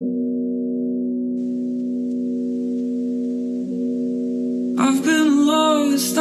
I've been lost,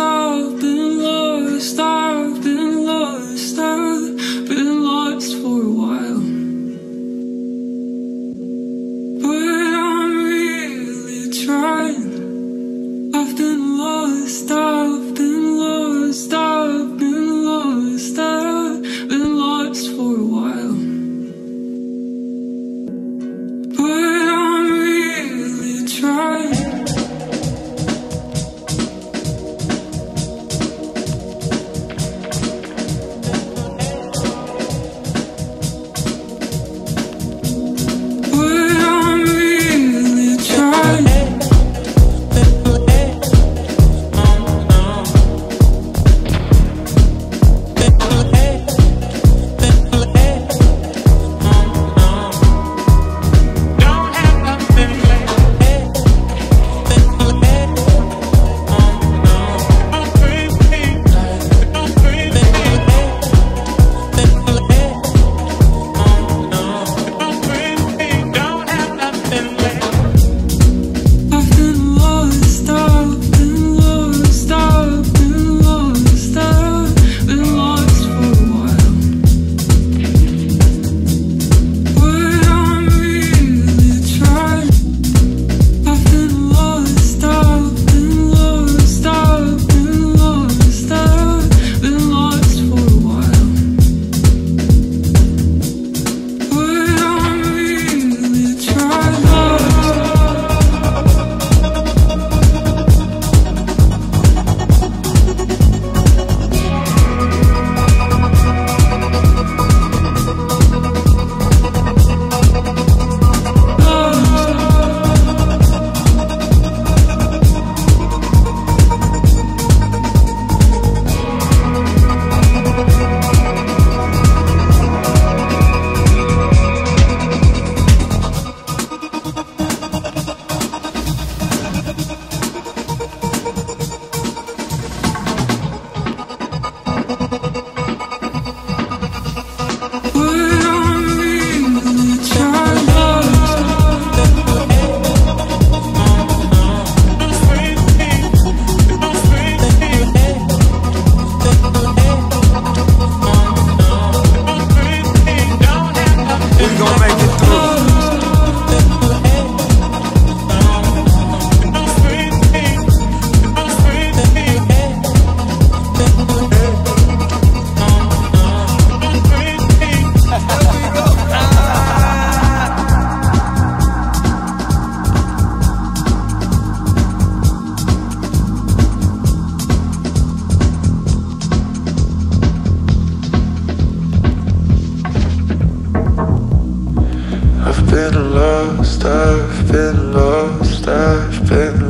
I've been